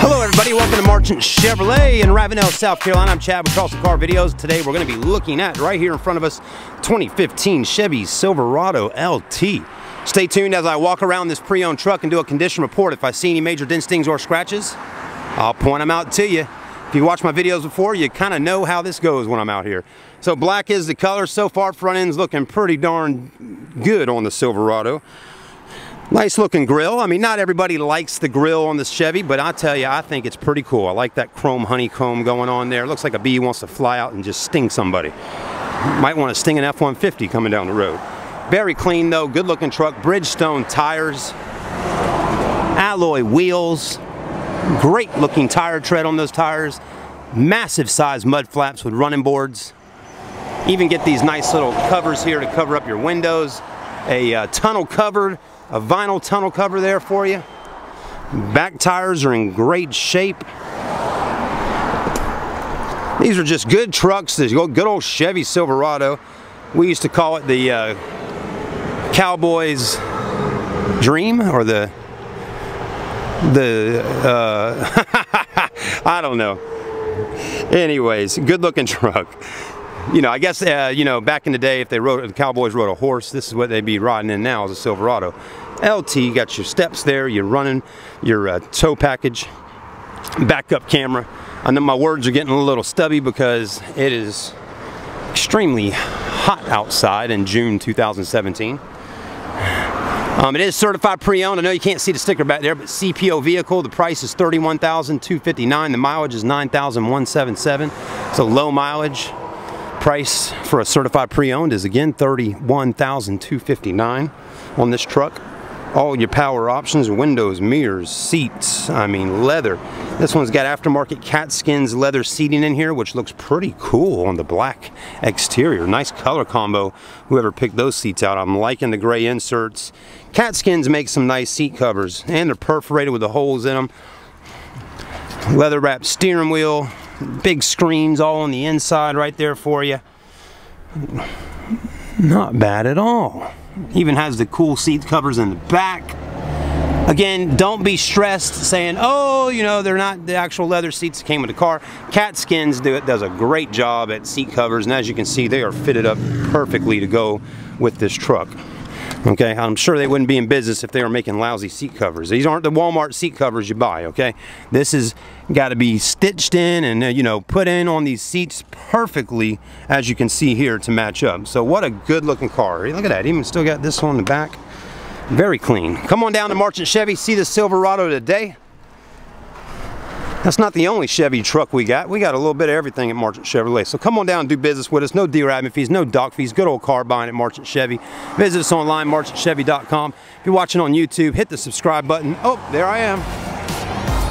Hello everybody, welcome to Marchant Chevrolet in Ravenel, South Carolina. I'm Chad with Charleston Car Videos. Today we're going to be looking at, right here in front of us, 2015 Chevy Silverado LT. Stay tuned as I walk around this pre-owned truck and do a condition report. If I see any major dents, stings, or scratches, I'll point them out to you. If you watch my videos before, you kind of know how this goes when I'm out here. So black is the color. So far, front end's looking pretty darn good on the Silverado. Nice looking grill. I mean, not everybody likes the grill on this Chevy, but I tell you, I think it's pretty cool. I like that chrome honeycomb going on there. It looks like a bee wants to fly out and just sting somebody. Might want to sting an F-150 coming down the road. Very clean though, good looking truck. Bridgestone tires, alloy wheels, great looking tire tread on those tires. Massive size mud flaps with running boards. Even get these nice little covers here to cover up your windows. A uh, tunnel cover a vinyl tunnel cover there for you. Back tires are in great shape. These are just good trucks. This good old Chevy Silverado. We used to call it the uh, Cowboys Dream or the the uh, I don't know. Anyways, good looking truck. You know, I guess uh, you know back in the day, if they rode the Cowboys rode a horse, this is what they'd be riding in now is a Silverado. LT, you got your steps there, you're running your uh, tow package, backup camera. I know my words are getting a little stubby because it is extremely hot outside in June 2017. Um, it is certified pre-owned. I know you can't see the sticker back there, but CPO vehicle. The price is $31,259. The mileage is 9,177. So low mileage. Price for a certified pre-owned is again $31,259 on this truck all your power options, windows, mirrors, seats, I mean leather. This one's got aftermarket Katzkins leather seating in here, which looks pretty cool on the black exterior. Nice color combo, whoever picked those seats out. I'm liking the gray inserts. Katzkins make some nice seat covers, and they're perforated with the holes in them. Leather wrapped steering wheel, big screens all on the inside right there for you. Not bad at all. Even has the cool seat covers in the back. Again, don't be stressed saying, oh, you know, they're not the actual leather seats that came with the car. Katzkins do it, does a great job at seat covers, and as you can see, they are fitted up perfectly to go with this truck. Okay, I'm sure they wouldn't be in business if they were making lousy seat covers. These aren't the Walmart seat covers you buy, okay? This has got to be stitched in and, uh, you know, put in on these seats perfectly, as you can see here, to match up. So what a good looking car. Look at that, even still got this on the back. Very clean. Come on down to Marchant Chevy, see the Silverado today. That's not the only Chevy truck we got. We got a little bit of everything at Marchant Chevrolet. So come on down and do business with us. No DRAB fees, no doc fees. Good old car buying at Marchant Chevy. Visit us online, marchantchevy.com. If you're watching on YouTube, hit the subscribe button. Oh, there I am.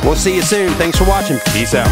We'll see you soon. Thanks for watching. Peace out.